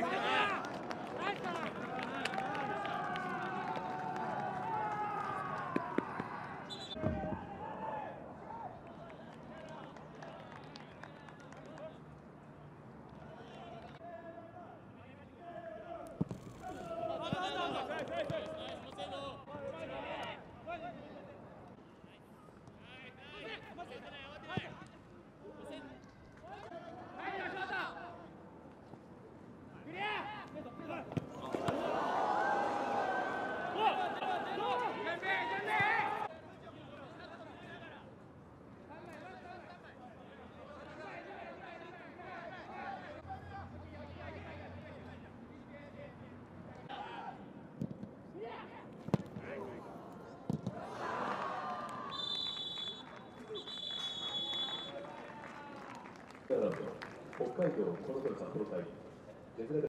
Thank you. 北海道コロコロ札幌会